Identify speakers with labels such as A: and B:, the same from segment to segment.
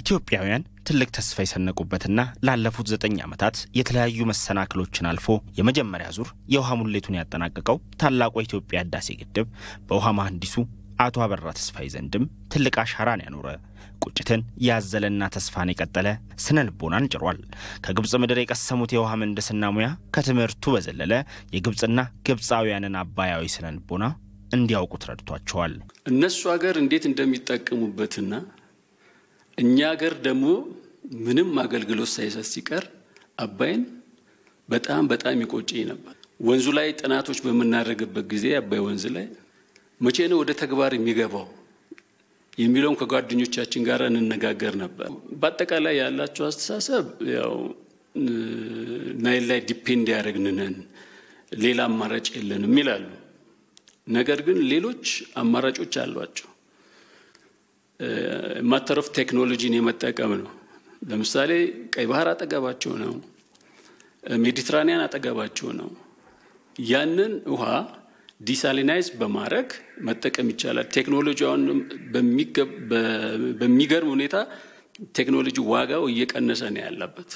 A: ኢትዮጵያውያን ትልቅ ተስፋ የሰነቁበትና ላለፉት ዘጠኝ ዓመታት የተለያዩ መሰናክሎችን አልፎ የመጀመሪያ ዙር የውሃ ሙሌቱን ያጠናቀቀው ታላቁ የኢትዮጵያ ህዳሴ ግድብ በውሃ መሐንዲሱ አቶ አበራ ተስፋዬ ዘንድም ትልቅ አሻራን ያኖረ ቁጭትን ያዘለና ተስፋን የቀጠለ ስነ ልቦናን ጭሯል። ከግብፅ ምድር የቀሰሙት የውሃ ምህንድስና ሙያ ከትምህርቱ በዘለለ የግብፅና ግብፃውያንን አባያዊ ስነ ልቦና እንዲያውቁት ረድቷቸዋል።
B: እነሱ ሀገር እንዴት እንደሚጠቀሙበትና እኛ ሀገር ደግሞ ምንም አገልግሎት ሳይሰጥ ሲቀር አባይን በጣም በጣም ይቆጨኝ ነበር። ወንዙ ላይ ጥናቶች በምናደርግበት ጊዜ አባይ ወንዝ ላይ መቼ ነው ወደ ተግባር የሚገባው የሚለውን ከጓደኞቻችን ጋር እንነጋገር ነበር። በአጠቃላይ ያላቸው አስተሳሰብ ያው ናይል ላይ depend ያደረግን ነን ሌላ አማራጭ የለንም ይላሉ። ነገር ግን ሌሎች አማራጮች አሏቸው። ማለትም ቴክኖሎጂን የመጠቀም ነው። ለምሳሌ ቀይ ባህር አጠገባቸው ነው። ሜዲትራኒያን አጠገባቸው ነው። ያንን ውሃ desalinize በማድረግ መጠቀም ይቻላል። ቴክኖሎጂ አሁን በሚገርም ሁኔታ ቴክኖሎጂ ዋጋው እየቀነሰ ነው ያለበት።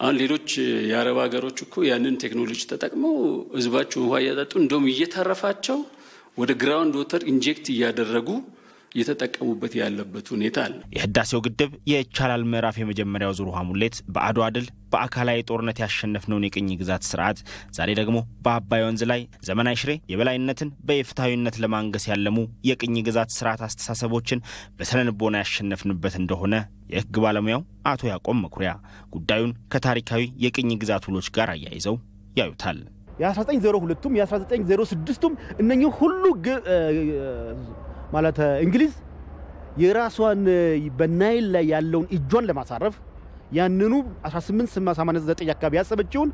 B: አሁን ሌሎች የአረብ ሀገሮች እኮ ያንን ቴክኖሎጂ ተጠቅመው ህዝባቸውን ውሃ እያጠጡ እንደውም እየተረፋቸው ወደ ground water inject እያደረጉ እየተጠቀሙበት ያለበት ሁኔታ አለ።
A: የህዳሴው ግድብ የይቻላል ምዕራፍ የመጀመሪያው ዙር ውሃ ሙሌት በአድዋ ድል በአካላዊ ጦርነት ያሸነፍነውን የቅኝ ግዛት ስርዓት ዛሬ ደግሞ በአባይ ወንዝ ላይ ዘመን ተሻጋሪ የበላይነትን በኢፍትሐዊነት ለማንገስ ያለሙ የቅኝ ግዛት ስርዓት አስተሳሰቦችን በስነ ልቦና ያሸነፍንበት እንደሆነ የህግ ባለሙያው አቶ ያዕቆብ መኩሪያ ጉዳዩን ከታሪካዊ የቅኝ ግዛት ውሎች ጋር አያይዘው ያዩታል።
C: የ1902ቱም የ1906ቱም እነኚህ ሁሉ ማለት እንግሊዝ የራሷን በናይል ላይ ያለውን እጇን ለማሳረፍ ያንኑ 1889 አካባቢ ያሰበችውን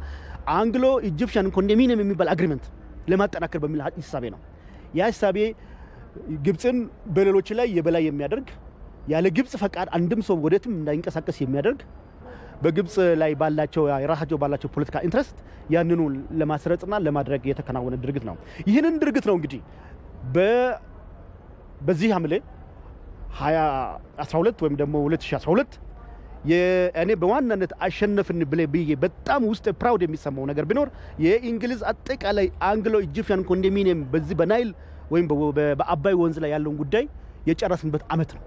C: Anglo Egyptian Condominium የሚባል agreement ለማጠናከር በሚል እሳቤ ነው። ያ እሳቤ ግብፅን በሌሎች ላይ የበላይ የሚያደርግ ያለ ግብፅ ፈቃድ አንድም ሰው ወዴትም እንዳይንቀሳቀስ የሚያደርግ በግብፅ ላይ ባላቸው የራሳቸው ባላቸው ፖለቲካ interest ያንኑ ለማስረጽና ለማድረግ የተከናወነ ድርጊት ነው። ይህንን ድርጊት ነው እንግዲህ በዚህ ሐምሌ 2012 ወይም ደግሞ 2012 እኔ በዋናነት አሸነፍን ብለ ብዬ በጣም ውስጥ proud የሚሰማው ነገር ቢኖር የእንግሊዝ አጠቃላይ Anglo Egyptian Condominium በዚህ በናይል ወይም በአባይ ወንዝ ላይ ያለውን ጉዳይ የጨረስንበት ዓመት ነው።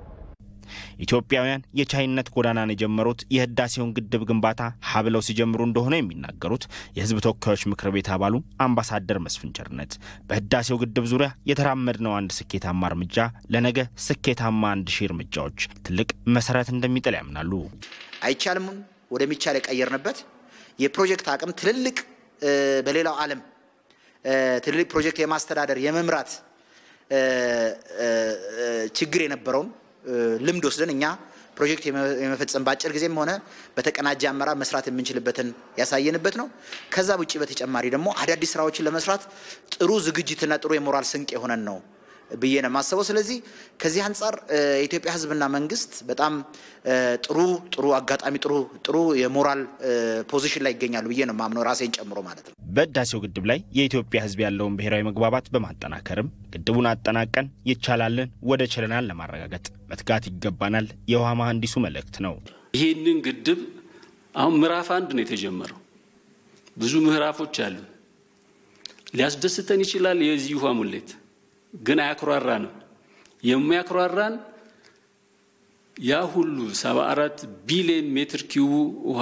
A: ኢትዮጵያውያን የቻይነት ጎዳናን የጀመሩት የህዳሴውን ግድብ ግንባታ ሀብለው ሲጀምሩ እንደሆነ የሚናገሩት የህዝብ ተወካዮች ምክር ቤት አባሉ አምባሳደር መስፍን ቸርነት በህዳሴው ግድብ ዙሪያ የተራመድነው አንድ ስኬታማ እርምጃ ለነገ ስኬታማ አንድ ሺህ እርምጃዎች ትልቅ መሰረት እንደሚጥል ያምናሉ።
D: አይቻልም ወደሚቻል የቀየርንበት የፕሮጀክት አቅም ትልልቅ በሌላው ዓለም ትልልቅ ፕሮጀክት የማስተዳደር የመምራት ችግር የነበረውን ልምድ ወስደን እኛ ፕሮጀክት የመፈጸም በአጭር ጊዜም ሆነ በተቀናጀ አመራር መስራት የምንችልበትን ያሳየንበት ነው። ከዛ ውጭ በተጨማሪ ደግሞ አዳዲስ ስራዎችን ለመስራት ጥሩ ዝግጅትና ጥሩ የሞራል ስንቅ የሆነን ነው ብዬ ነው የማስበው። ስለዚህ ከዚህ አንጻር የኢትዮጵያ ሕዝብና መንግስት በጣም ጥሩ ጥሩ አጋጣሚ ጥሩ ጥሩ የሞራል position ላይ ይገኛሉ ብዬ ነው ማምነው ራሴን ጨምሮ ማለት ነው።
A: በህዳሴው ግድብ ላይ የኢትዮጵያ ሕዝብ ያለውን ብሔራዊ መግባባት በማጠናከርም ግድቡን አጠናቀን ይቻላልን ወደ ችለናል ለማረጋገጥ መትጋት ይገባናል የውሃ መሐንዲሱ መልእክት ነው።
B: ይህንን ግድብ አሁን ምዕራፍ አንድ ነው የተጀመረው። ብዙ ምዕራፎች አሉ። ሊያስደስተን ይችላል የዚህ ውሃ ሙሌት ግን አያኩራራንም። የሚያኩራራን ያ ሁሉ 74 ቢሊዮን ሜትር ኪዩብ ውሃ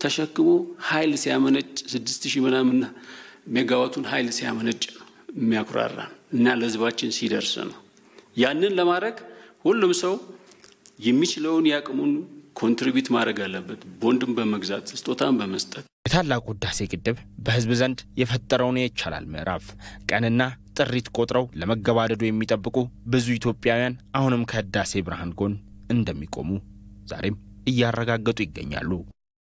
B: ተሸክሞ ኃይል ሲያመነጭ 6000 ምናምን ሜጋዋቱን ኃይል ሲያመነጭ የሚያኩራራን እና ለህዝባችን ሲደርስ ነው። ያንን ለማድረግ ሁሉም ሰው የሚችለውን ያቅሙን contribute ማድረግ አለበት። ቦንድን በመግዛት ስጦታን በመስጠት
A: የታላቁ ህዳሴ ግድብ በህዝብ ዘንድ የፈጠረውን የይቻላል ምዕራፍ ቀንና ጥሪት ቆጥረው ለመገባደዱ የሚጠብቁ ብዙ ኢትዮጵያውያን አሁንም ከህዳሴ ብርሃን ጎን እንደሚቆሙ ዛሬም እያረጋገጡ ይገኛሉ።